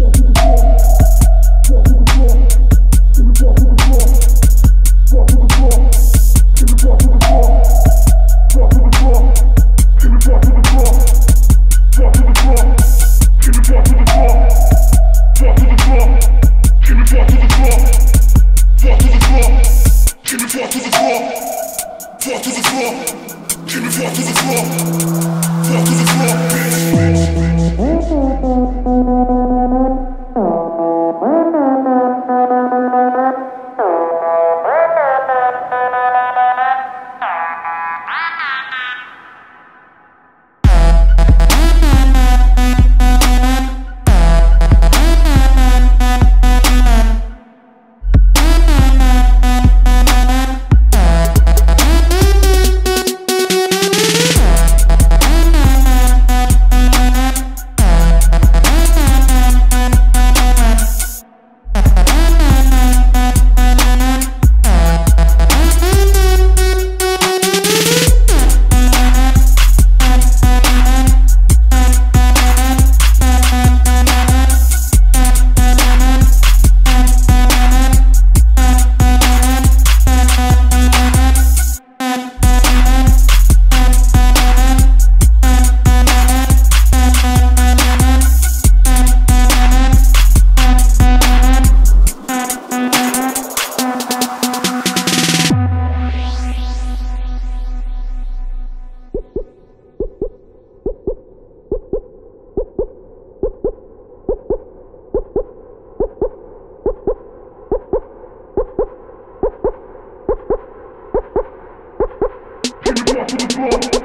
Walk to the floor. Walk to the floor. Walk to the floor.